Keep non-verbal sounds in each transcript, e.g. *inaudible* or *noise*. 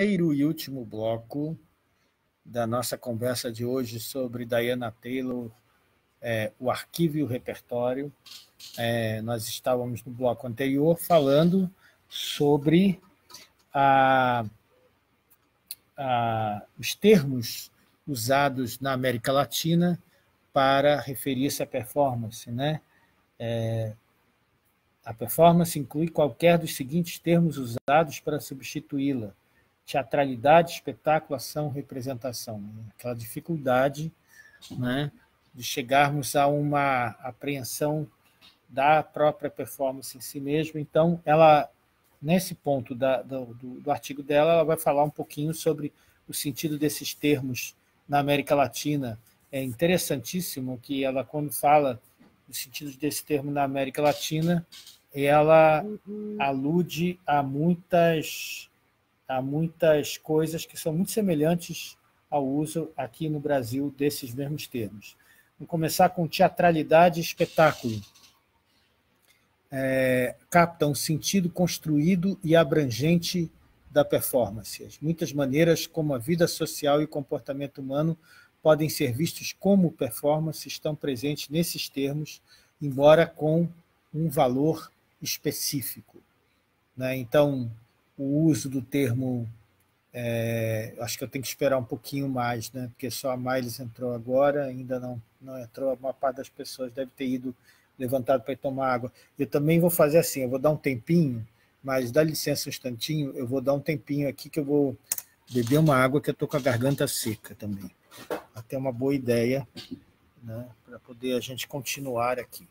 terceiro e último bloco da nossa conversa de hoje sobre Diana Taylor, é, o arquivo e o repertório. É, nós estávamos no bloco anterior falando sobre a, a, os termos usados na América Latina para referir-se à performance. Né? É, a performance inclui qualquer dos seguintes termos usados para substituí-la: teatralidade, espetáculo, ação, representação. Aquela dificuldade né, de chegarmos a uma apreensão da própria performance em si mesmo. Então, ela, nesse ponto da, do, do, artigo dela, ela vai falar um pouquinho sobre o sentido desses termos na América Latina. É interessantíssimo que ela, quando fala do sentido desse termo na América Latina, ela uhum. alude a muitas há muitas coisas que são muito semelhantes ao uso aqui no Brasil desses mesmos termos. Vamos começar com teatralidade e espetáculo. É, capta um sentido construído e abrangente da performance. As muitas maneiras como a vida social e o comportamento humano podem ser vistos como performance estão presentes nesses termos, embora com um valor específico. Né? Então, o uso do termo. É, acho que eu tenho que esperar um pouquinho mais, né? porque só a Miles entrou agora, ainda não, não entrou, uma parte das pessoas deve ter ido levantado para ir tomar água. Eu também vou fazer assim, eu vou dar um tempinho, mas dá licença um instantinho, eu vou dar um tempinho aqui que eu vou beber uma água que eu estou com a garganta seca também. Até uma boa ideia né, para poder a gente continuar aqui.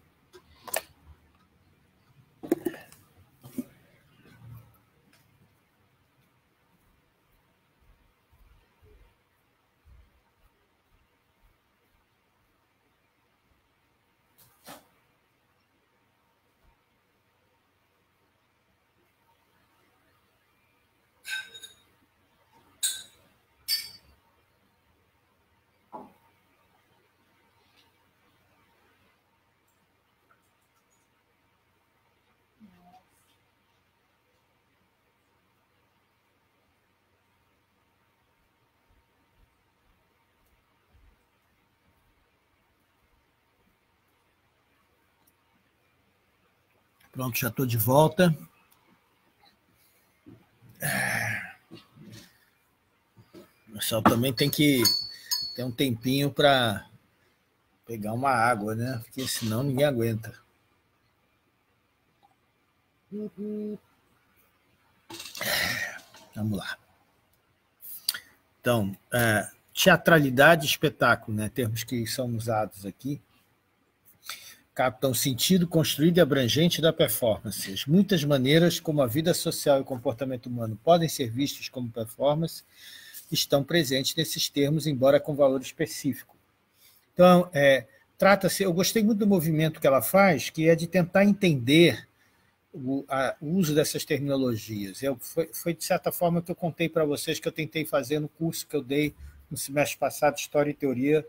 Pronto, já estou de volta. O pessoal também tem que ter um tempinho para pegar uma água, né? Porque senão ninguém aguenta. Vamos lá. Então, é, teatralidade e espetáculo, né? termos que são usados aqui captam sentido construído e abrangente da performance. As muitas maneiras como a vida social e o comportamento humano podem ser vistos como performance estão presentes nesses termos, embora com valor específico. Então, é, trata-se. Eu gostei muito do movimento que ela faz, que é de tentar entender o, a, o uso dessas terminologias. Eu, foi, foi, de certa forma, que eu contei para vocês que eu tentei fazer no curso que eu dei no semestre passado, História e Teoria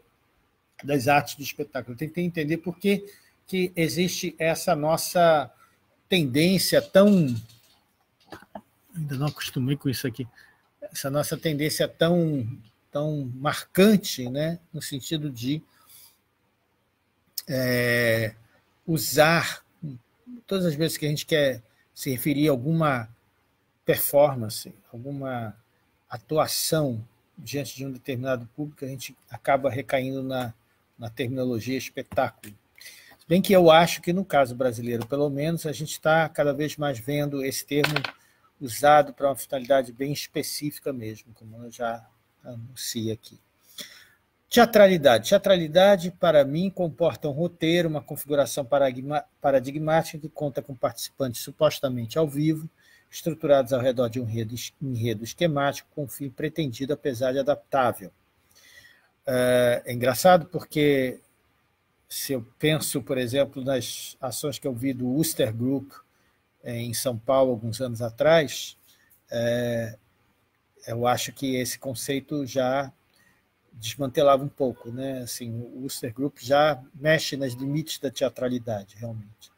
das Artes do Espetáculo. Eu tentei entender por que que existe essa nossa tendência tão. Ainda não acostumei com isso aqui. Essa nossa tendência tão, tão marcante, né? no sentido de é, usar, todas as vezes que a gente quer se referir a alguma performance, alguma atuação diante de um determinado público, a gente acaba recaindo na, na terminologia espetáculo. Bem que eu acho que no caso brasileiro, pelo menos, a gente está cada vez mais vendo esse termo usado para uma finalidade bem específica mesmo, como eu já anunciei aqui. Teatralidade. Teatralidade, para mim, comporta um roteiro, uma configuração paradigmática que conta com participantes supostamente ao vivo, estruturados ao redor de um enredo, esquemático com fim pretendido, apesar de adaptável. É, é engraçado porque se eu penso, por exemplo, nas ações que eu vi do Uster Group eh, em São Paulo alguns anos atrás, é, eu acho que esse conceito já desmantelava um pouco, né? Assim, o Uster Group já mexe nas limites da teatralidade, realmente.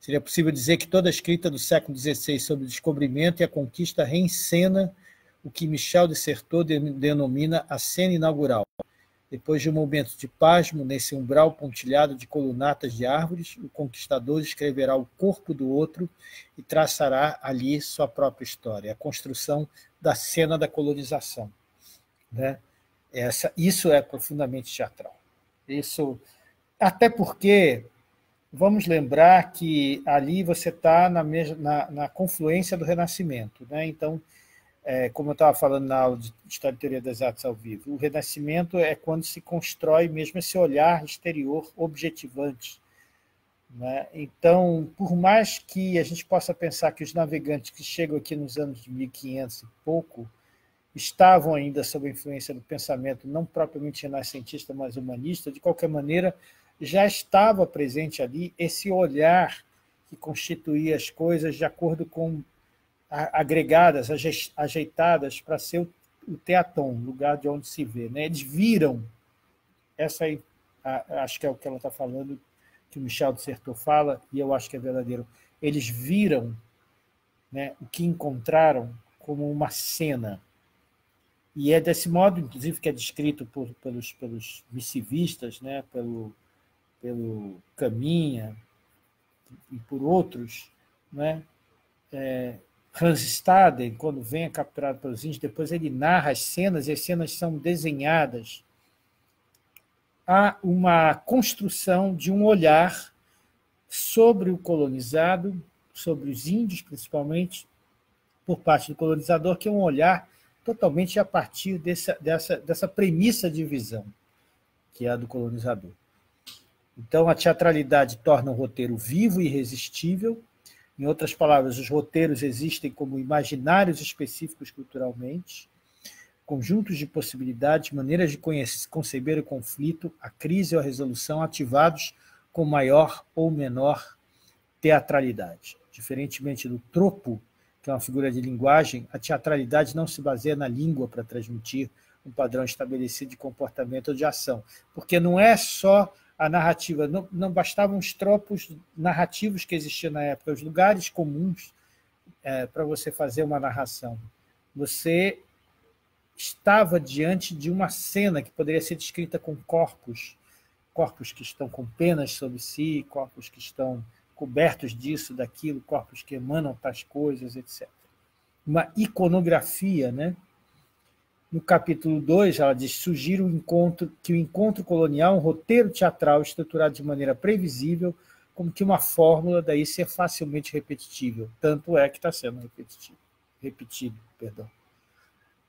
Seria possível dizer que toda a escrita do século XVI sobre o descobrimento e a conquista reencena o que Michel Dissertot denomina a cena inaugural. Depois de um momento de pasmo nesse umbral pontilhado de colunatas de árvores, o conquistador escreverá o corpo do outro e traçará ali sua própria história, a construção da cena da colonização. Né? Essa, isso é profundamente teatral. Isso, até porque vamos lembrar que ali você está na, na, na, confluência do Renascimento, né? Então é, como eu estava falando na aula de História e Teoria das Artes ao vivo, o Renascimento é quando se constrói mesmo esse olhar exterior objetivante. Né? Então, por mais que a gente possa pensar que os navegantes que chegam aqui nos anos de 1500 e pouco estavam ainda sob a influência do pensamento não propriamente renascentista, mas humanista, de qualquer maneira, já estava presente ali esse olhar que constituía as coisas de acordo com agregadas, ajeitadas para ser o teaton, lugar de onde se vê. Né? Eles viram, essa aí, acho que é o que ela está falando, que o Michel de Sertor fala, e eu acho que é verdadeiro. Eles viram né, o que encontraram como uma cena. E é desse modo, inclusive, que é descrito por, pelos, pelos missivistas, né, pelo, pelo Caminha e por outros, né, é, Hans Staden, quando vem é capturado pelos índios, depois ele narra as cenas, e as cenas são desenhadas. Há uma construção de um olhar sobre o colonizado, sobre os índios principalmente, por parte do colonizador, que é um olhar totalmente a partir dessa, dessa, dessa premissa de visão, que é a do colonizador. Então, a teatralidade torna o roteiro vivo e irresistível, em outras palavras, os roteiros existem como imaginários específicos culturalmente, conjuntos de possibilidades, maneiras de conhecer, conceber o conflito, a crise ou a resolução ativados com maior ou menor teatralidade. Diferentemente do tropo, que é uma figura de linguagem, a teatralidade não se baseia na língua para transmitir um padrão estabelecido de comportamento ou de ação, porque não é só a narrativa. Não, não bastavam os tropos narrativos que existiam na época, os lugares comuns é, para você fazer uma narração. Você estava diante de uma cena que poderia ser descrita com corpos, corpos que estão com penas sobre si, corpos que estão cobertos disso, daquilo, corpos que emanam tais coisas, etc. Uma iconografia, né? No capítulo 2, ela diz: sugiro o encontro, que o encontro colonial um roteiro teatral estruturado de maneira previsível, como que uma fórmula daí ser facilmente repetível. Tanto é que está sendo repetido. repetido perdão.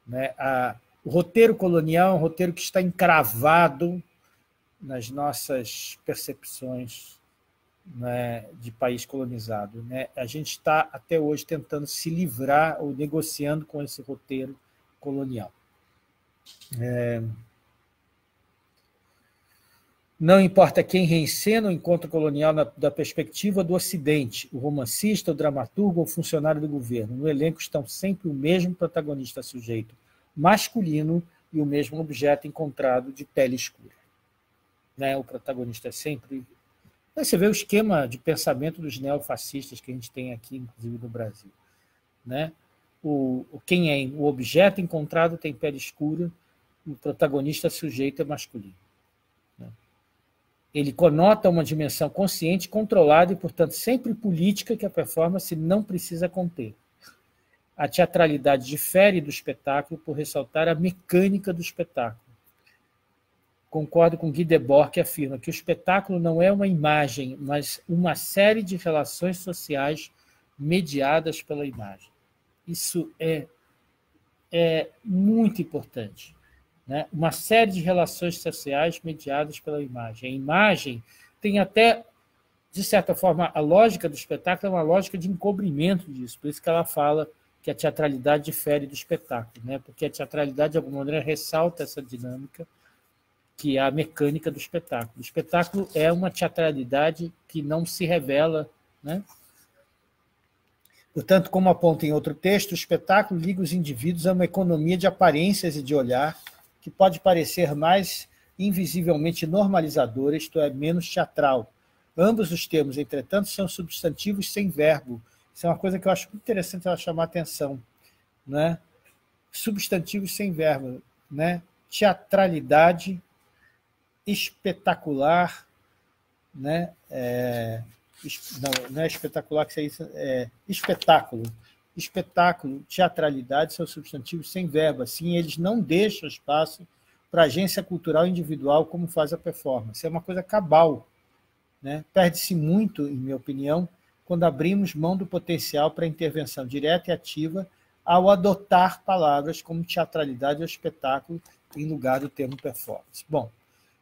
Né? A, o roteiro colonial é um roteiro que está encravado nas nossas percepções né, de país colonizado. Né? A gente está até hoje tentando se livrar ou negociando com esse roteiro colonial. É... Não importa quem reencena o encontro colonial na, da perspectiva do Ocidente, o romancista, o dramaturgo ou o funcionário do governo. No elenco estão sempre o mesmo protagonista sujeito masculino e o mesmo objeto encontrado de pele escura. Né? O protagonista é sempre. Aí você vê o esquema de pensamento dos neofascistas que a gente tem aqui, inclusive no Brasil. Né? o, quem é o objeto encontrado tem pele escura, o protagonista sujeito é masculino. Né? Ele conota uma dimensão consciente, controlada e, portanto, sempre política que a performance não precisa conter. A teatralidade difere do espetáculo por ressaltar a mecânica do espetáculo. Concordo com Guy Debord, que afirma que o espetáculo não é uma imagem, mas uma série de relações sociais mediadas pela imagem. Isso é, é muito importante. Né? Uma série de relações sociais mediadas pela imagem. A imagem tem até, de certa forma, a lógica do espetáculo é uma lógica de encobrimento disso. Por isso que ela fala que a teatralidade difere do espetáculo, né? porque a teatralidade, de alguma maneira, ressalta essa dinâmica que é a mecânica do espetáculo. O espetáculo é uma teatralidade que não se revela, né? Portanto, como aponta em outro texto, o espetáculo liga os indivíduos a uma economia de aparências e de olhar que pode parecer mais invisivelmente normalizadora, isto é, menos teatral. Ambos os termos, entretanto, são substantivos sem verbo. Isso é uma coisa que eu acho muito interessante ela chamar atenção. Né? substantivos sem verbo, né? teatralidade, espetacular, né? É, não, não é espetacular que isso é espetáculo. Espetáculo, teatralidade são substantivos sem verbo, assim eles não deixam espaço para agência cultural individual como faz a performance. É uma coisa cabal. Né? Perde-se muito, em minha opinião, quando abrimos mão do potencial para intervenção direta e ativa ao adotar palavras como teatralidade ou espetáculo em lugar do termo performance. Bom,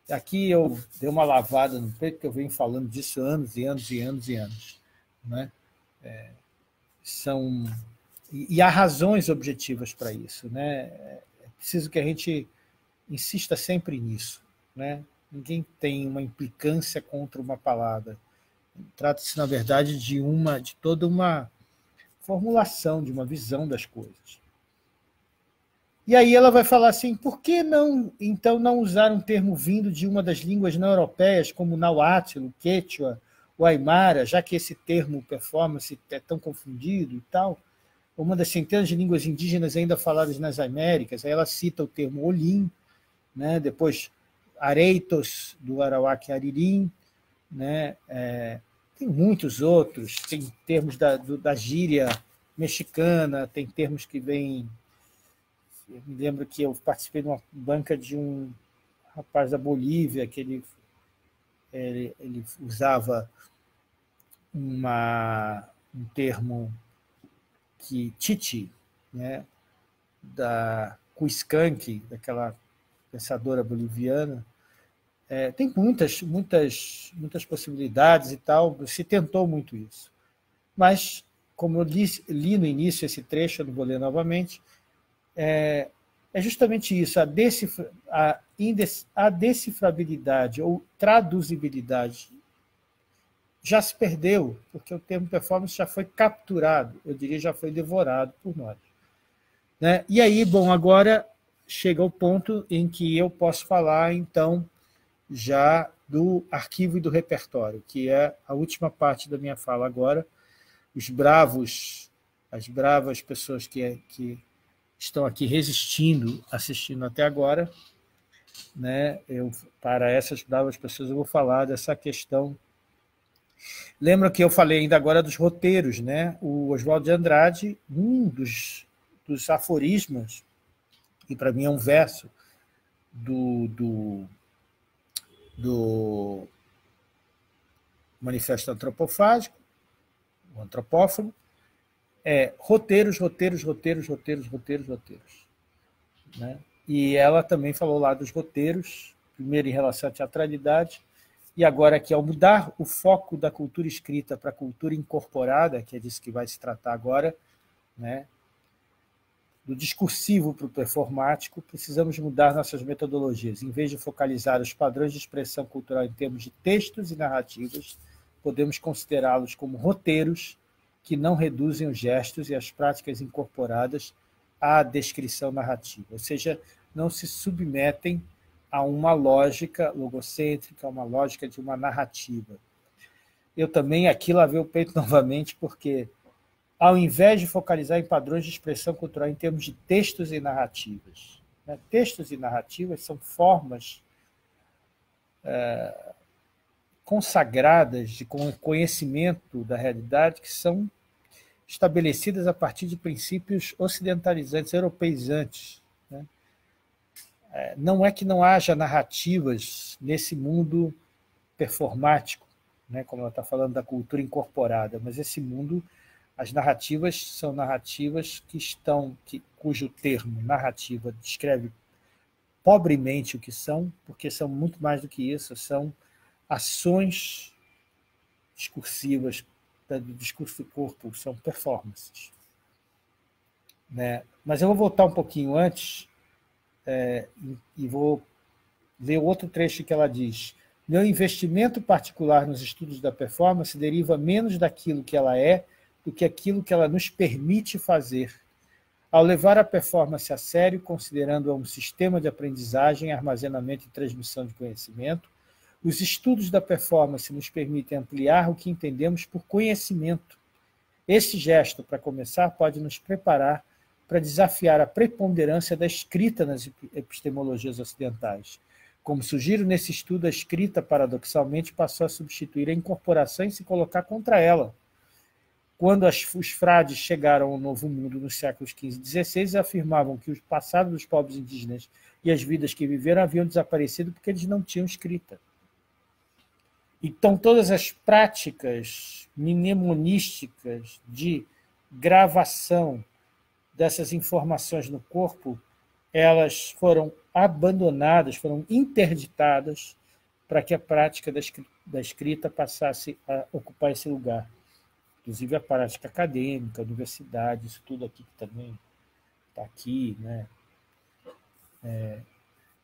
aqui eu dei uma lavada no peito, que eu venho falando disso anos e anos e anos e anos. Né? É, são e, há razões objetivas para isso. Né? É preciso que a gente insista sempre nisso. Né? Ninguém tem uma implicância contra uma palavra. Trata-se, na verdade, de uma de toda uma formulação, de uma visão das coisas. E aí ela vai falar assim: por que não, então, não usar um termo vindo de uma das línguas não europeias, como o Quechua, o Aymara, já que esse termo performance é tão confundido e tal? Uma das centenas de línguas indígenas ainda faladas nas Américas, aí ela cita o termo Olim, né? depois Areitos, do Arawak Aririm, né? É, tem muitos outros, tem termos da, do, da gíria mexicana, tem termos que vêm. Eu me lembro que eu participei de uma banca de um rapaz da Bolívia, que ele, ele, ele usava uma, um termo que Titi, né, da Cuscanque, daquela pensadora boliviana. É, tem muitas, muitas, muitas possibilidades e tal. Se tentou muito isso, mas como eu li, li no início esse trecho, eu não vou ler novamente, é, é justamente isso, a, decifra, a, a decifrabilidade ou traduzibilidade já se perdeu, porque o termo performance já foi capturado, eu diria já foi devorado por nós. Né? E aí, bom, agora chega o ponto em que eu posso falar, então, já do arquivo e do repertório, que é a última parte da minha fala agora. Os bravos, as bravas pessoas que, que estão aqui resistindo, assistindo até agora, né? Eu, para essas bravas pessoas, eu vou falar dessa questão. Lembra que eu falei ainda agora dos roteiros, né? O Oswaldo de Andrade, um dos, dos aforismos e para mim é um verso do, do, do Manifesto Antropofágico, o antropófago, é roteiros, roteiros, roteiros, roteiros, roteiros, roteiros. Né? E ela também falou lá dos roteiros, primeiro em relação à teatralidade, e agora aqui, ao mudar o foco da cultura escrita para a cultura incorporada, que é disso que vai se tratar agora, né? do discursivo para o performático, precisamos mudar nossas metodologias. Em vez de focalizar os padrões de expressão cultural em termos de textos e narrativas, podemos considerá-los como roteiros que não reduzem os gestos e as práticas incorporadas à descrição narrativa, ou seja, não se submetem a uma lógica logocêntrica, uma lógica de uma narrativa. Eu também aqui lavei o peito *laughs* novamente, porque ao invés de focalizar em padrões de expressão cultural em termos de textos e narrativas. Né? Textos e narrativas são formas é, consagradas de conhecimento da realidade que são estabelecidas a partir de princípios ocidentalizantes, europeizantes. Né? É, não é que não haja narrativas nesse mundo performático, né? como ela está falando da cultura incorporada, mas esse mundo as narrativas são narrativas que estão, que, cujo termo narrativa descreve pobremente o que são, porque são muito mais do que isso, são ações discursivas do discurso do corpo, são performances. Né? Mas eu vou voltar um pouquinho antes é, e vou ler outro trecho que ela diz. Meu investimento particular nos estudos da performance deriva menos daquilo que ela é do que aquilo que ela nos permite fazer. Ao levar a performance a sério, considerando-a um sistema de aprendizagem, armazenamento e transmissão de conhecimento, os estudos da performance nos permitem ampliar o que entendemos por conhecimento. Esse gesto, para começar, pode nos preparar para desafiar a preponderância da escrita nas epistemologias ocidentais. Como sugiro nesse estudo, a escrita, paradoxalmente, passou a substituir a incorporação e se colocar contra ela. Quando as, os frades chegaram ao Novo Mundo nos séculos XV e XVI, afirmavam que o passado dos povos indígenas e as vidas que viveram haviam desaparecido porque eles não tinham escrita. Então, todas as práticas mnemonísticas de gravação dessas informações no corpo, elas foram abandonadas, foram interditadas para que a prática da escrita passasse a ocupar esse lugar. Inclusive a prática acadêmica, a universidade, isso tudo aqui que também está aqui. Né? É,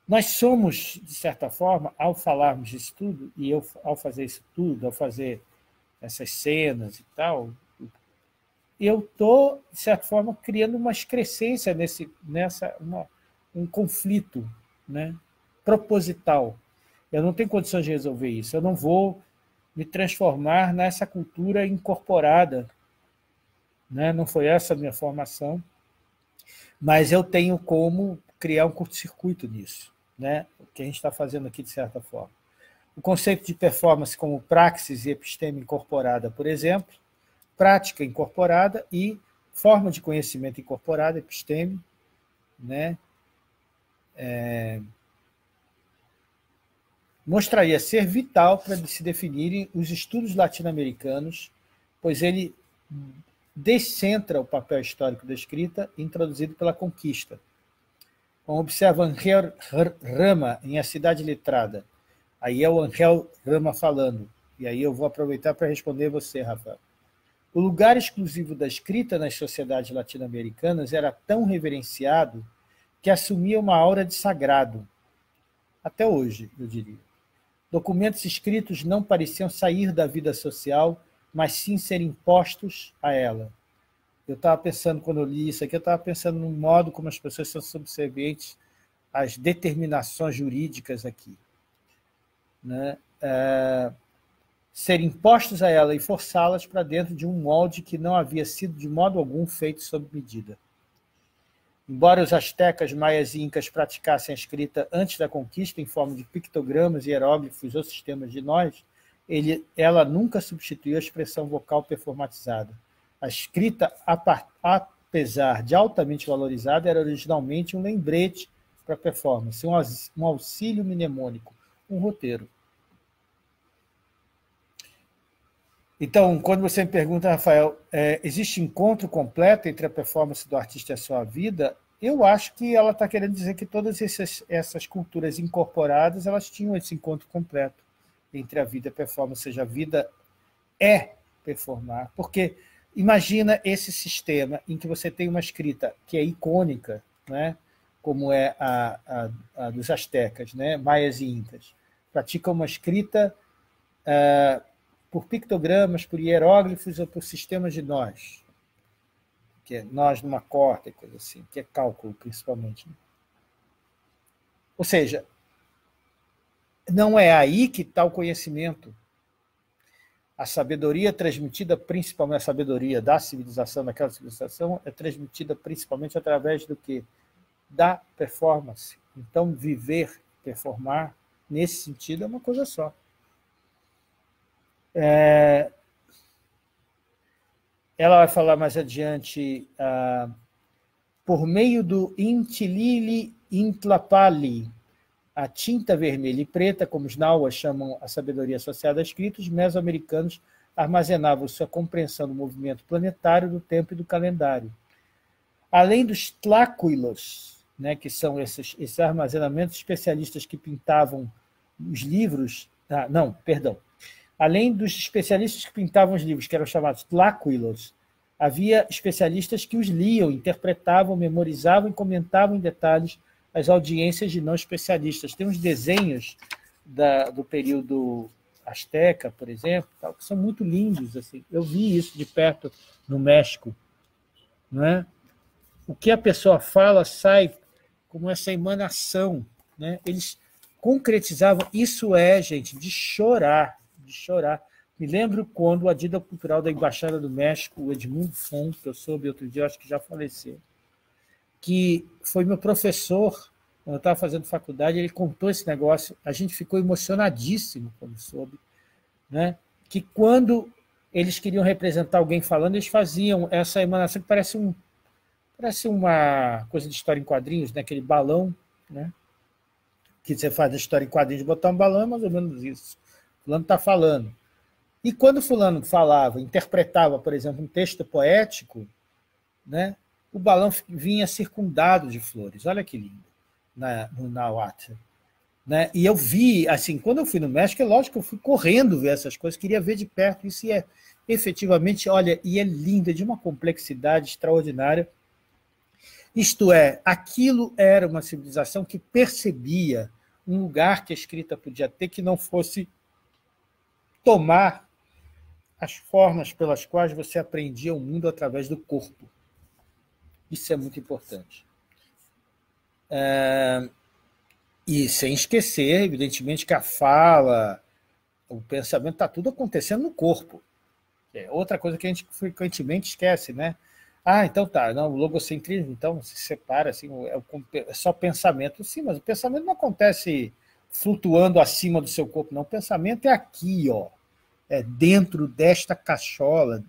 nós somos, de certa forma, ao falarmos disso tudo, e eu, ao fazer isso tudo, ao fazer essas cenas e tal, eu estou, de certa forma, criando uma excrescência nesse, nessa, uma, um conflito né, proposital. Eu não tenho condições de resolver isso. Eu não vou me transformar nessa cultura incorporada. Né? Não foi essa a minha formação, mas eu tenho como criar um curto-circuito nisso né? o que a gente está fazendo aqui de certa forma. O conceito de performance como praxis e episteme incorporada, por exemplo, prática incorporada e forma de conhecimento incorporada, episteme, né? É, mostraria ser vital para se definirem os estudos latino-americanos, pois ele descentra o papel histórico da escrita introduzido pela conquista, como observa Angel Rama em A Cidade Letrada. Aí é o Angel Rama falando. E aí eu vou aproveitar para responder você, Rafael. O lugar exclusivo da escrita nas sociedades latino-americanas era tão reverenciado que assumia uma aura de sagrado. Até hoje, eu diria. Documentos escritos não pareciam sair da vida social, mas sim ser impostos a ela. Eu estava pensando, quando eu li isso aqui, eu estava pensando no modo como as pessoas são subservientes às determinações jurídicas aqui. Né? É, ser impostos a ela e forçá-las para dentro de um molde que não havia sido de modo algum feito sob medida. Embora os astecas, maias e incas praticassem a escrita antes da conquista em forma de pictogramas, hieróglifos ou sistemas de nós, ele, ela nunca substituiu a expressão vocal performatizada. A escrita, apesar de altamente valorizada, era originalmente um lembrete para a performance, um auxílio mnemônico, um roteiro. Então, quando você me pergunta, Rafael, é, existe encontro completo entre a performance do artista e a sua vida? Eu acho que ela está querendo dizer que todas essas, essas culturas incorporadas elas tinham esse encontro completo entre a vida e a performance, ou seja, a vida é performar, porque Imagina esse sistema em que você tem uma escrita que é icônica, né? como é a, a, a dos astecas, né? maias e incas. Pratica uma escrita uh, por pictogramas, por hieróglifos ou por sistemas de nós, que é nós numa corta e coisa assim, que é cálculo principalmente. Né? Ou seja, não é aí que está o conhecimento a sabedoria transmitida principalmente, a sabedoria da civilização, daquela civilização, é transmitida principalmente através do que? Da performance. Então, viver, performar, nesse sentido, é uma coisa só. É... Ela vai falar mais adiante, ah, por meio do intilili intlapali, a tinta vermelha e preta, como os nauas chamam a sabedoria associada a escritos, os mesoamericanos armazenavam sua compreensão do movimento planetário, do tempo e do calendário. Além dos tlacuilos, né, que são esses, esses armazenamentos especialistas que pintavam os livros, ah, não, perdão, além dos especialistas que pintavam os livros, que eram chamados tlacuilos, havia especialistas que os liam, interpretavam, memorizavam e comentavam em detalhes as audiências de não especialistas. Tem uns desenhos da, do período Azteca, por exemplo, tal, que são muito lindos. Assim. Eu vi isso de perto no México. Né? O que a pessoa fala sai como essa emanação. Né? Eles concretizavam. Isso é, gente, de chorar, de chorar. Me lembro quando o Adida Cultural da Embaixada do México, o Edmundo Fon, que eu soube outro dia, acho que já faleceu, que foi meu professor, quando eu estava fazendo faculdade, ele contou esse negócio, a gente ficou emocionadíssimo quando soube, né? que quando eles queriam representar alguém falando, eles faziam essa emanação que parece um parece uma coisa de história em quadrinhos, né? aquele balão, né? que você faz a história em quadrinhos, botar um balão é mais ou menos isso. Fulano está falando. E quando fulano falava, interpretava, por exemplo, um texto poético, né? O balão vinha circundado de flores. Olha que lindo, na, no Nahuatl. Né? E eu vi, assim, quando eu fui no México, é lógico que eu fui correndo ver essas coisas, queria ver de perto. Isso é efetivamente, olha, e é lindo, é de uma complexidade extraordinária. Isto é, aquilo era uma civilização que percebia um lugar que a escrita podia ter que não fosse tomar as formas pelas quais você aprendia o mundo através do corpo. Isso é muito importante. É... E sem esquecer, evidentemente, que a fala, o pensamento, está tudo acontecendo no corpo. É outra coisa que a gente frequentemente esquece, né? Ah, então tá, não, o logocentrismo, então se separa, assim, é, é só pensamento. Sim, mas o pensamento não acontece flutuando acima do seu corpo, não. O pensamento é aqui, ó, é dentro desta cachola,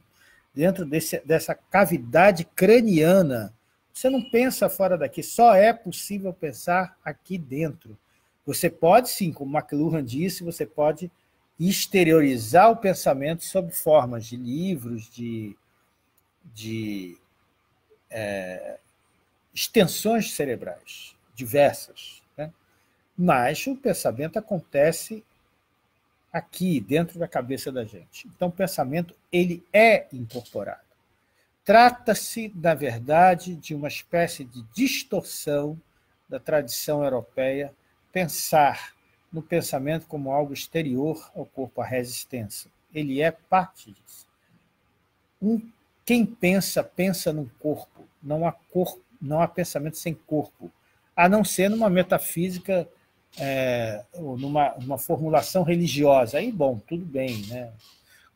dentro desse, dessa cavidade craniana você não pensa fora daqui, só é possível pensar aqui dentro. Você pode, sim, como McLuhan disse, você pode exteriorizar o pensamento sob formas de livros, de, de é, extensões cerebrais diversas. Né? Mas o pensamento acontece aqui, dentro da cabeça da gente. Então, o pensamento ele é incorporado. Trata-se, na verdade, de uma espécie de distorção da tradição europeia pensar no pensamento como algo exterior ao corpo, à resistência. Ele é parte disso. Um, quem pensa, pensa no corpo. Não há, corpo, não há pensamento sem corpo, a não ser numa metafísica, é, numa uma formulação religiosa. Aí, bom, tudo bem, né?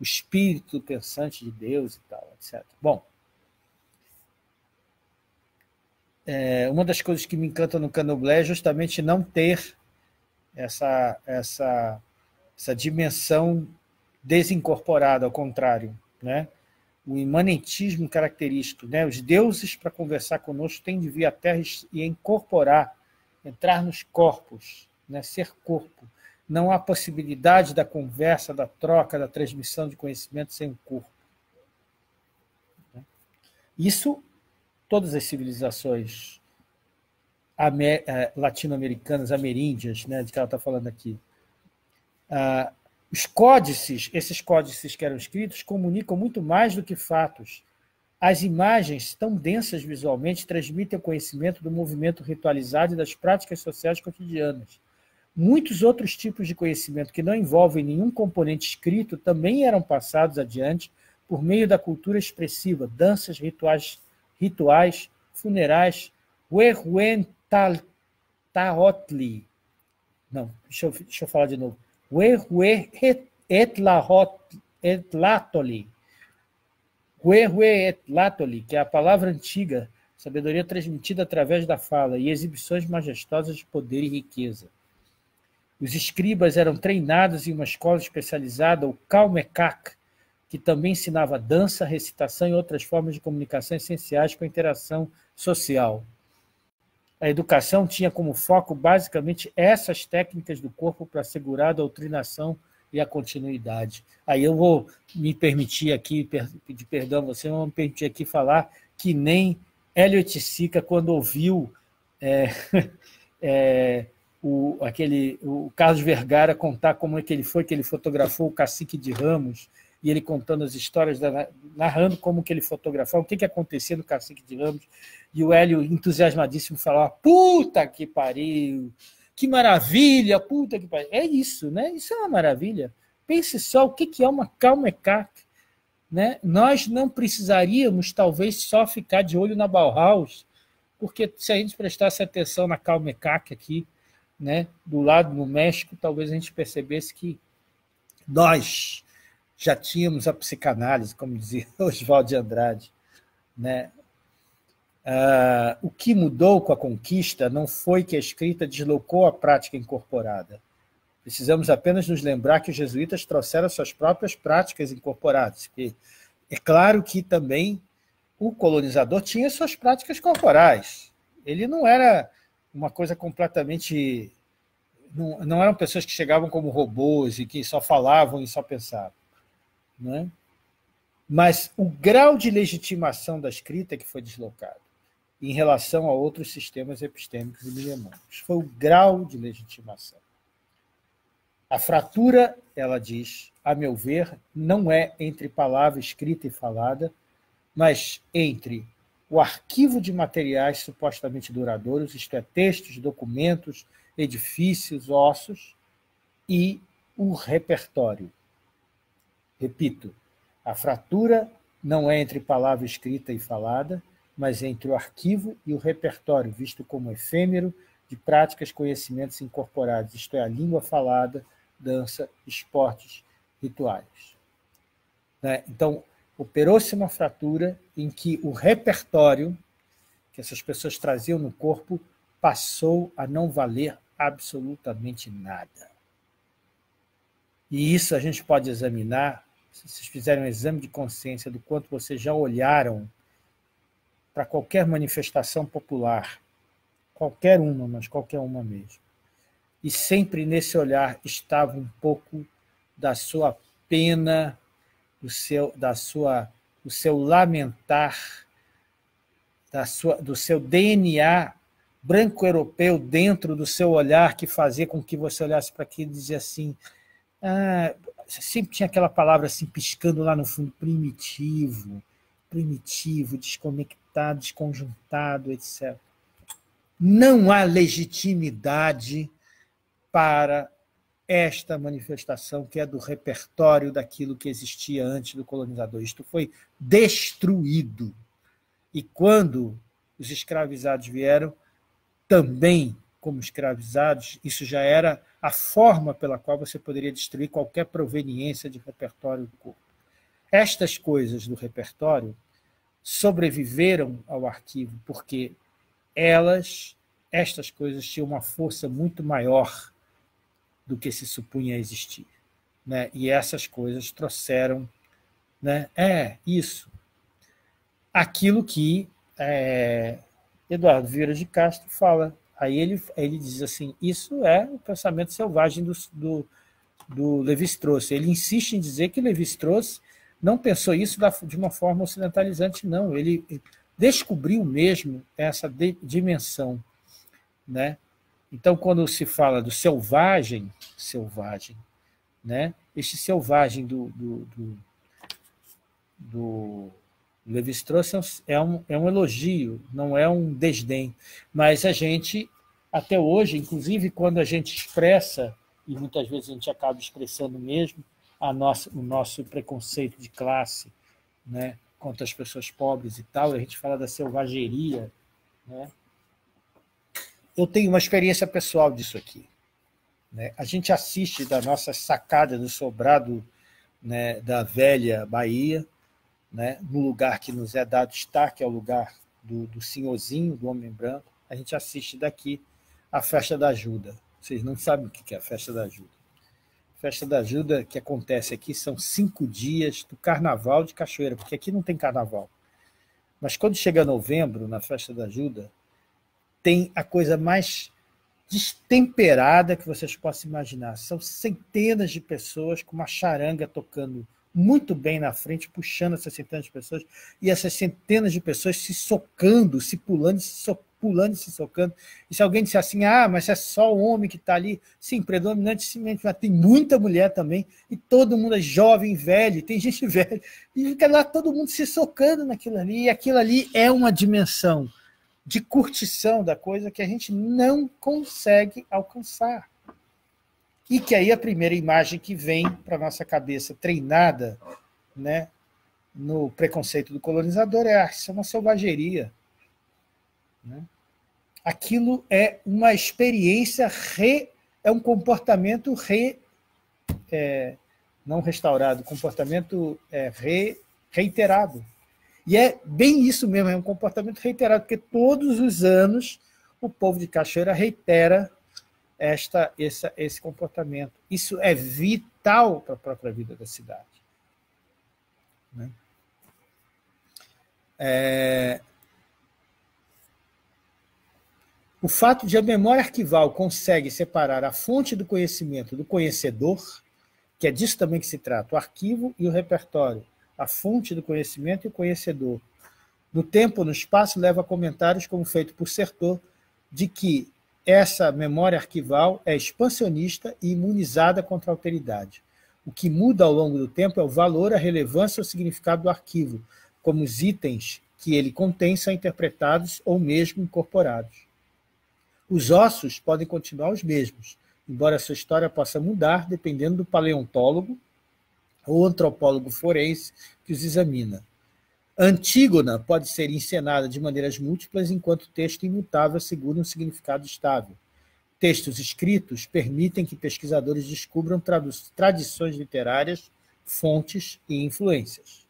o espírito pensante de Deus e tal, etc. Bom, é, uma das coisas que me encanta no Candomblé é justamente não ter essa, essa, essa dimensão desincorporada, ao contrário. Né? O imanentismo característico. Né? Os deuses, para conversar conosco, têm de vir à Terra e incorporar, entrar nos corpos, né? ser corpo. Não há possibilidade da conversa, da troca, da transmissão de conhecimento sem o corpo. Isso todas as civilizações eh, latino-americanas, ameríndias, né, de que ela está falando aqui. Ah, os códices, esses códices que eram escritos, comunicam muito mais do que fatos. As imagens, tão densas visualmente, transmitem o conhecimento do movimento ritualizado e das práticas sociais cotidianas. Muitos outros tipos de conhecimento que não envolvem nenhum componente escrito também eram passados adiante por meio da cultura expressiva, danças, rituais rituais, funerais, Wehuentaotli. Não, deixa eu, deixa eu falar de novo. Wehuetlatoli. Wehuetlatoli, que é a palavra antiga, sabedoria transmitida através da fala, e exibições majestosas de poder e riqueza. Os escribas eram treinados em uma escola especializada, o Kalmekak, que também ensinava dança, recitação e outras formas de comunicação essenciais com a interação social. A educação tinha como foco basicamente essas técnicas do corpo para assegurar a doutrinação e a continuidade. Aí eu vou me permitir aqui, pedir perdão a você, vou me permitir aqui falar que nem Elliot Sica, quando ouviu é, *laughs* é, o, aquele, o Carlos Vergara contar como é que ele foi que ele fotografou o cacique de Ramos e ele contando as histórias, narrando como que ele fotografava, o que, que acontecia no Cacique de Ramos, e o Hélio, entusiasmadíssimo, falava, puta que pariu, que maravilha, puta que pariu. É isso, né? Isso é uma maravilha. Pense só o que, que é uma Calmecac. Né? Nós não precisaríamos, talvez, só ficar de olho na Bauhaus, porque se a gente prestasse atenção na Calmecac aqui, né, do lado no México, talvez a gente percebesse que nós já tínhamos a psicanálise, como dizia *laughs* Oswaldo de Andrade. Né? Uh, o que mudou com a conquista não foi que a escrita deslocou a prática incorporada. Precisamos apenas nos lembrar que os jesuítas trouxeram suas próprias práticas incorporadas. é claro que também o colonizador tinha suas práticas corporais. Ele não era uma coisa completamente. Não, não eram pessoas que chegavam como robôs e que só falavam e só pensavam. Né? Mas o grau de legitimação da escrita que foi deslocado em relação a outros sistemas epistêmicos e mnemônicos. Foi o grau de legitimação. A fratura, ela diz, a meu ver, não é entre palavra escrita e falada, mas entre o arquivo de materiais supostamente duradouros, isto é, textos, documentos, edifícios, ossos, e o repertório. Repito, a fratura não é entre palavra escrita e falada, mas entre o arquivo e o repertório, visto como efêmero de práticas, conhecimentos incorporados, isto é, a língua falada, dança, esportes, rituais. Né? Então, operou-se uma fratura em que o repertório que essas pessoas traziam no corpo passou a não valer absolutamente nada. E isso a gente pode examinar, se vocês fizerem um exame de consciência do quanto vocês já olharam para qualquer manifestação popular, qualquer uma, mas qualquer uma mesmo. E sempre nesse olhar estava um pouco da sua pena, do seu, da sua, do seu lamentar, da sua, do seu DNA branco-europeu dentro do seu olhar que fazia com que você olhasse para aquilo e dizia assim, ah, sempre tinha aquela palavra assim piscando lá no fundo, primitivo, primitivo, desconectado desconjuntado, etc. Não há legitimidade para esta manifestação que é do repertório daquilo que existia antes do colonizador. Isto foi destruído. E quando os escravizados vieram, também como escravizados, isso já era a forma pela qual você poderia destruir qualquer proveniência de repertório do corpo. Estas coisas do repertório sobreviveram ao arquivo porque elas, estas coisas, tinham uma força muito maior do que se supunha existir. Né? E essas coisas trouxeram. Né? É, isso. Aquilo que é, Eduardo Vieira de Castro fala. Aí ele, ele diz assim: isso é o pensamento selvagem do, do, do Levi-Strauss. Ele insiste em dizer que Levi-Strauss não pensou isso de uma forma ocidentalizante, não. Ele descobriu mesmo essa dimensão. Né? Então, quando se fala do selvagem, selvagem, né? este selvagem do, do, do, do Levi-Strauss é um, é um elogio, não é um desdém. Mas a gente, até hoje, inclusive quando a gente expressa, e muitas vezes a gente acaba expressando mesmo, a nossa, o nosso preconceito de classe né, contra as pessoas pobres e tal, a gente fala da selvageria. Né? Eu tenho uma experiência pessoal disso aqui. Né? A gente assiste da nossa sacada do sobrado né, da velha Bahia, né, no lugar que nos é dado estar, que é o lugar do, do senhorzinho, do homem branco, a gente assiste daqui a festa da ajuda. Vocês não sabem o que é a festa da ajuda. Festa da Ajuda que acontece aqui são cinco dias do Carnaval de Cachoeira, porque aqui não tem Carnaval. Mas quando chega novembro, na Festa da Ajuda, tem a coisa mais destemperada que vocês possam imaginar. São centenas de pessoas com uma charanga tocando muito bem na frente, puxando essas centenas de pessoas, e essas centenas de pessoas se socando, se pulando, se socando pulando se socando. E se alguém disser assim, ah, mas é só o homem que está ali, sim, predominantemente, mas tem muita mulher também, e todo mundo é jovem, velho, tem gente *laughs* velha, e fica lá todo mundo se socando naquilo ali, e aquilo ali é uma dimensão de curtição da coisa que a gente não consegue alcançar. E que aí a primeira imagem que vem para nossa cabeça treinada né, no preconceito do colonizador é ah, isso é uma selvageria né? Aquilo é uma experiência, re, é um comportamento re, é, não restaurado, comportamento é, re, reiterado. E é bem isso mesmo, é um comportamento reiterado, porque todos os anos o povo de Cachoeira reitera esta, essa, esse comportamento. Isso é vital para a própria vida da cidade. Né? É... O fato de a memória arquival consegue separar a fonte do conhecimento do conhecedor, que é disso também que se trata, o arquivo e o repertório, a fonte do conhecimento e o conhecedor. No tempo, no espaço, leva comentários como feito por Sertor, de que essa memória arquival é expansionista e imunizada contra a alteridade. O que muda ao longo do tempo é o valor, a relevância ou significado do arquivo, como os itens que ele contém são interpretados ou mesmo incorporados. Os ossos podem continuar os mesmos, embora sua história possa mudar dependendo do paleontólogo ou antropólogo forense que os examina. Antígona pode ser encenada de maneiras múltiplas, enquanto o texto imutável segura um significado estável. Textos escritos permitem que pesquisadores descubram tradições literárias, fontes e influências.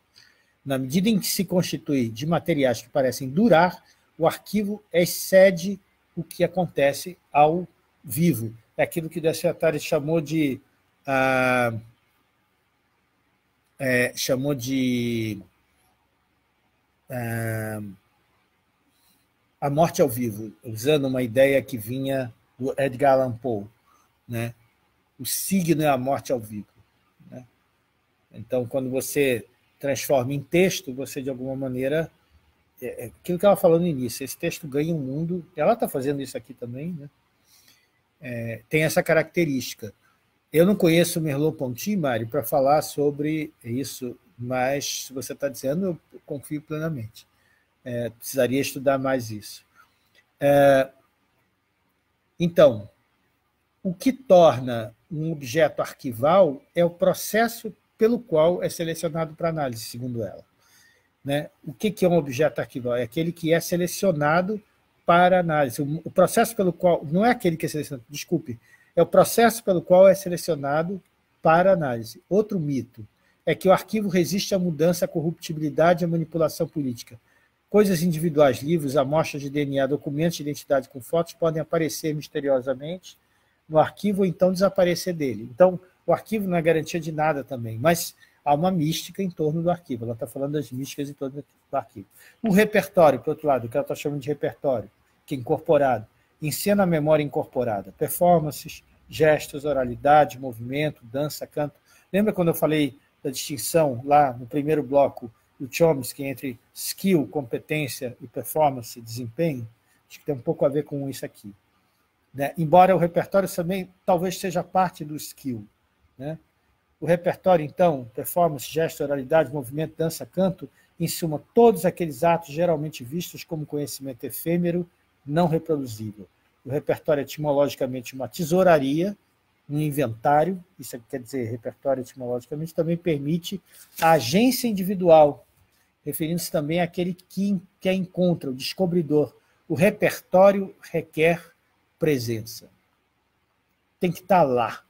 Na medida em que se constitui de materiais que parecem durar, o arquivo excede o que acontece ao vivo. É aquilo que Descetari chamou de. Ah, é, chamou de a morte ao vivo, usando uma ideia que vinha do Edgar Allan Poe, né? O signo é a morte ao vivo. Né? Então, quando você transforma em texto, você de alguma maneira é, é aquilo que ela falou no início, esse texto ganha um mundo. Ela está fazendo isso aqui também, né? É, tem essa característica. Eu não conheço Merleau-Ponty, Mário, para falar sobre isso mas se você está dizendo, eu confio plenamente. É, precisaria estudar mais isso. É, então, o que torna um objeto arquival é o processo pelo qual é selecionado para análise, segundo ela. Né? O que é um objeto arquival? É aquele que é selecionado para análise. O processo pelo qual. Não é aquele que é selecionado, desculpe. É o processo pelo qual é selecionado para análise. Outro mito é que o arquivo resiste à mudança, à corruptibilidade e à manipulação política. Coisas individuais, livros, amostras de DNA, documentos de identidade com fotos podem aparecer misteriosamente no arquivo ou então desaparecer dele. Então, o arquivo não é garantia de nada também, mas há uma mística em torno do arquivo. Ela está falando das místicas em torno do arquivo. O repertório, por outro lado, que ela está chamando de repertório, que é incorporado, ensina a memória incorporada, performances, gestos, oralidade, movimento, dança, canto. Lembra quando eu falei da distinção lá no primeiro bloco do Chomsky entre skill, competência e performance, desempenho, acho que tem um pouco a ver com isso aqui. Né? Embora o repertório também talvez seja parte do skill. Né? O repertório, então, performance, gesto, oralidade, movimento, dança, canto, em suma, todos aqueles atos geralmente vistos como conhecimento efêmero, não reproduzível. O repertório é etimologicamente uma tesouraria, um inventário, isso quer dizer repertório etimologicamente, também permite a agência individual, referindo-se também àquele que, que encontra, o descobridor. O repertório requer presença. Tem que estar lá,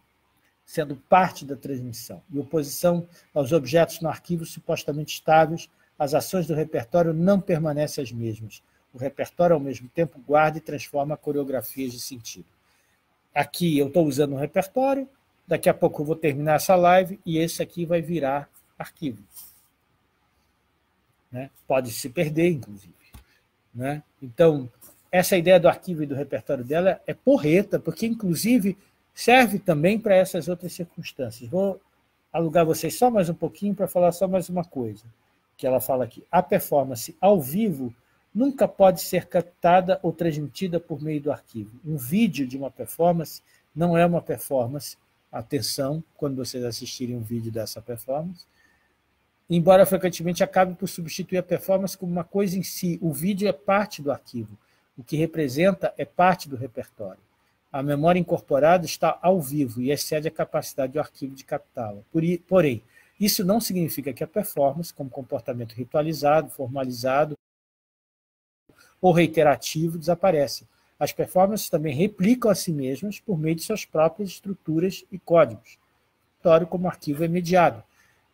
sendo parte da transmissão. Em oposição aos objetos no arquivo supostamente estáveis, as ações do repertório não permanecem as mesmas. O repertório, ao mesmo tempo, guarda e transforma coreografias de sentido. Aqui eu estou usando um repertório, daqui a pouco eu vou terminar essa live e esse aqui vai virar arquivo. Né? Pode se perder, inclusive. Né? Então, essa ideia do arquivo e do repertório dela é porreta, porque, inclusive, serve também para essas outras circunstâncias. Vou alugar vocês só mais um pouquinho para falar só mais uma coisa que ela fala aqui. A performance ao vivo nunca pode ser captada ou transmitida por meio do arquivo. Um vídeo de uma performance não é uma performance. Atenção, quando vocês assistirem um vídeo dessa performance. Embora frequentemente acabe por substituir a performance como uma coisa em si, o vídeo é parte do arquivo. O que representa é parte do repertório. A memória incorporada está ao vivo e excede a capacidade do arquivo de captá-la. Porém, isso não significa que a performance, como comportamento ritualizado, formalizado, ou reiterativo desaparece. As performances também replicam a si mesmas por meio de suas próprias estruturas e códigos, como arquivo é mediado.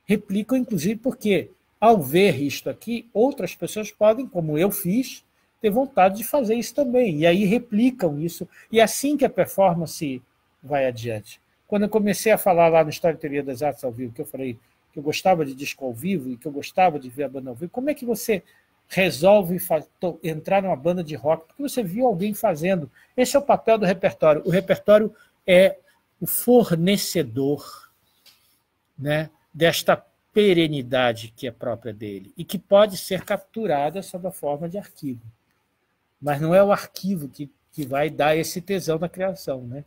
Replicam, inclusive, porque ao ver isto aqui, outras pessoas podem, como eu fiz, ter vontade de fazer isso também. E aí replicam isso. E é assim que a performance vai adiante. Quando eu comecei a falar lá no História e Teoria das Artes ao vivo, que eu falei que eu gostava de disco ao vivo e que eu gostava de ver a banda ao vivo, como é que você resolve entrar numa banda de rock? Porque você viu alguém fazendo. Esse é o papel do repertório. O repertório é o fornecedor né, desta perenidade que é própria dele e que pode ser capturada sob a forma de arquivo. Mas não é o arquivo que, que vai dar esse tesão na criação. Né?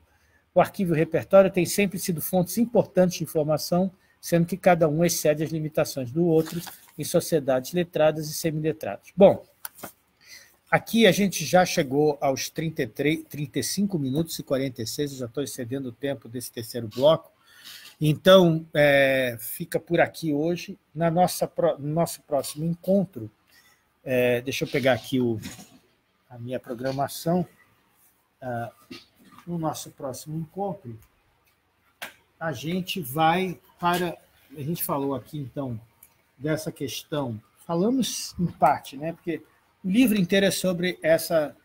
O arquivo e o repertório têm sempre sido fontes importantes de informação, sendo que cada um excede as limitações do outro em sociedades letradas e semiletradas. Bom, aqui a gente já chegou aos 33, 35 minutos e 46, eu já estou excedendo o tempo desse terceiro bloco. Então, é, fica por aqui hoje. Na nossa, no nosso próximo encontro, é, deixa eu pegar aqui o, a minha programação. Ah, no nosso próximo encontro, a gente vai para. A gente falou aqui, então, dessa questão. Falamos em parte, né? porque o livro inteiro é sobre essa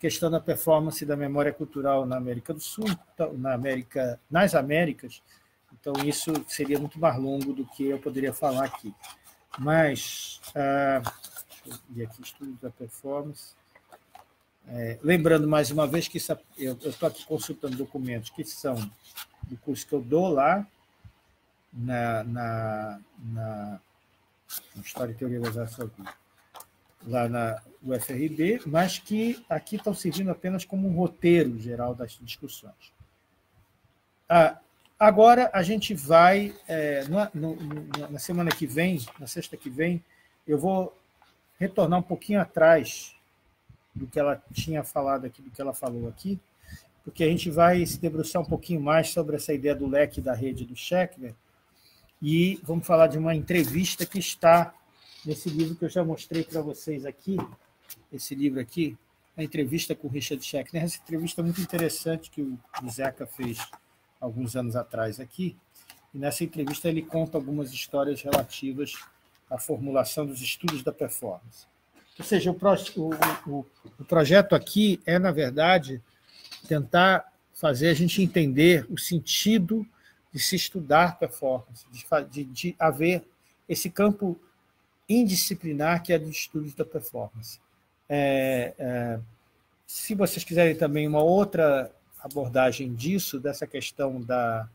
questão da performance da memória cultural na América do Sul, então, na América, nas Américas, então, isso seria muito mais longo do que eu poderia falar aqui. Mas, ah, e aqui, estudo da performance. É, lembrando mais uma vez que isso, eu estou aqui consultando documentos que são do curso que eu dou lá, na, na, na, na História e Teoria das Artes lá na UFRB, mas que aqui estão servindo apenas como um roteiro geral das discussões. Ah, Agora a gente vai, é, na, no, na semana que vem, na sexta que vem, eu vou retornar um pouquinho atrás do que ela tinha falado aqui, do que ela falou aqui, porque a gente vai se debruçar um pouquinho mais sobre essa ideia do leque da rede do Scheckner e vamos falar de uma entrevista que está nesse livro que eu já mostrei para vocês aqui, esse livro aqui, a entrevista com o Richard Scheckner. Essa entrevista é muito interessante que o Zeca fez alguns anos atrás aqui, e nessa entrevista ele conta algumas histórias relativas à formulação dos estudos da performance. Ou seja, o, o, o, o projeto aqui é, na verdade, tentar fazer a gente entender o sentido de se estudar performance, de, de, de haver esse campo indisciplinar que é dos estudos da performance. É, é, se vocês quiserem também uma outra abordagem disso, dessa questão da,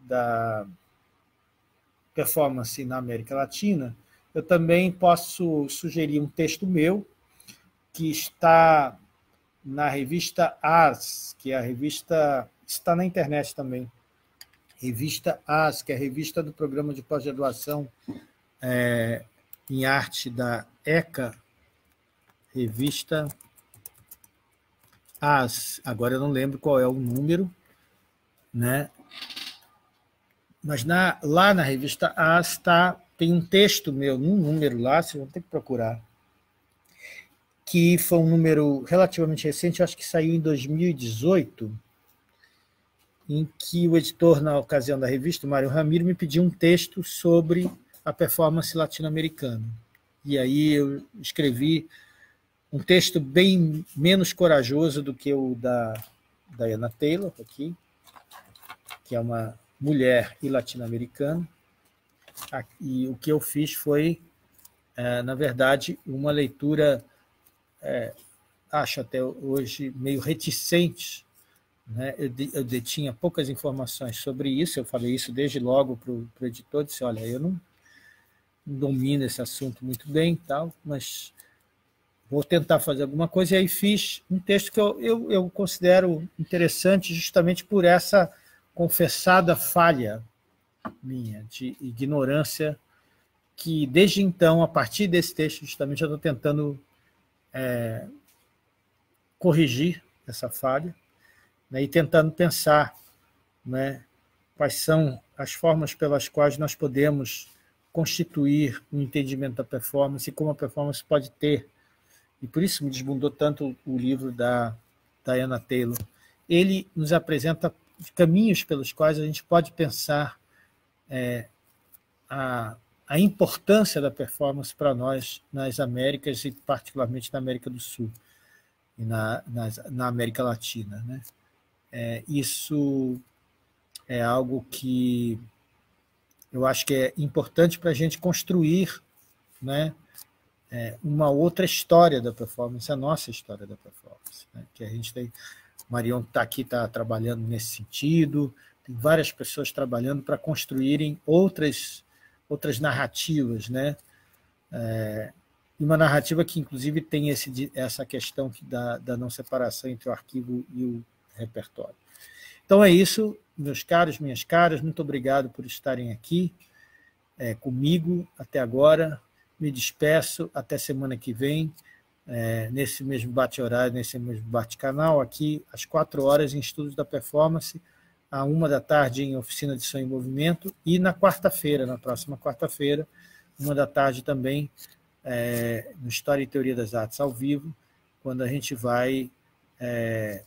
da performance na América Latina, eu também posso sugerir um texto meu que está na revista AS, que é a revista está na internet também. Revista AS, que é a revista do programa de pós-graduação é, em arte da ECA, revista as, agora eu não lembro qual é o número, né? Mas na, lá na revista As tá, tem um texto meu, num número lá, vocês vão ter que procurar, que foi um número relativamente recente, acho que saiu em 2018, em que o editor, na ocasião da revista, Mário Ramiro, me pediu um texto sobre a performance latino-americana. E aí eu escrevi um texto bem menos corajoso do que o da Diana Taylor, aqui, que é uma mulher e latino-americana. E o que eu fiz foi, é, na verdade, uma leitura, é, acho até hoje, meio reticente. Né? Eu, eu detinha poucas informações sobre isso, eu falei isso desde logo para o editor, disse, olha, eu não domino esse assunto muito bem, tal, mas vou tentar fazer alguma coisa, e aí fiz um texto que eu, eu, eu considero interessante justamente por essa confessada falha minha, de ignorância, que desde então, a partir desse texto, justamente eu estou tentando é, corrigir essa falha né, e tentando pensar né, quais são as formas pelas quais nós podemos constituir um entendimento da performance e como a performance pode ter e por isso me desbundou tanto o livro da Diana Taylor. Ele nos apresenta caminhos pelos quais a gente pode pensar é, a, a importância da performance para nós nas Américas e particularmente na América do Sul e na, na, na América Latina. Né? É, isso é algo que eu acho que é importante para a gente construir né, é, uma outra história da performance, a nossa história da performance. Né, que a gente tem. O Marion está aqui, está trabalhando nesse sentido, tem várias pessoas trabalhando para construírem outras, outras narrativas, né? É, e uma narrativa que, inclusive, tem esse, essa questão da, da não separação entre o arquivo e o repertório. Então é isso, meus caros, minhas caras, muito obrigado por estarem aqui é, comigo até agora. Me despeço até semana que vem, é, nesse mesmo bate-horário, nesse mesmo bate-canal, aqui às quatro horas em Estudos da Performance, à uma da tarde em Oficina de Som em Movimento, e na quarta-feira, na próxima quarta-feira, uma da tarde também, é, no História e Teoria das Artes ao vivo, quando a gente vai. É,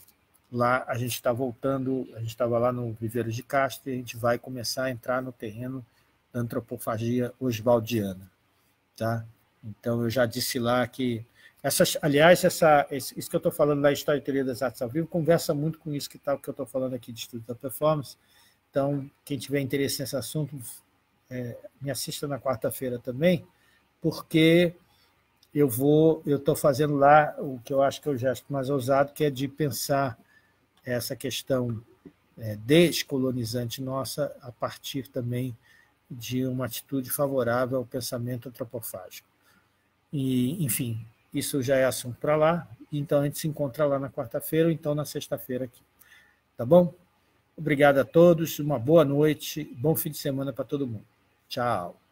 lá, a gente está voltando, a gente estava lá no Viveiros de Castro e a gente vai começar a entrar no terreno da antropofagia oswaldiana. Tá? Então, eu já disse lá que. Essas, aliás, essa, isso que eu estou falando da História e Teoria das Artes ao Vivo conversa muito com isso que, tá, que eu estou falando aqui de estudo da performance. Então, quem tiver interesse nesse assunto, é, me assista na quarta-feira também, porque eu vou, eu estou fazendo lá o que eu acho que é o gesto mais ousado, que é de pensar essa questão é, descolonizante nossa a partir também de uma atitude favorável ao pensamento antropofágico. E, enfim, isso já é assunto para lá, então a gente se encontra lá na quarta-feira ou então na sexta-feira aqui. Tá bom? Obrigado a todos, uma boa noite, bom fim de semana para todo mundo. Tchau.